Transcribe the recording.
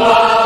Bye.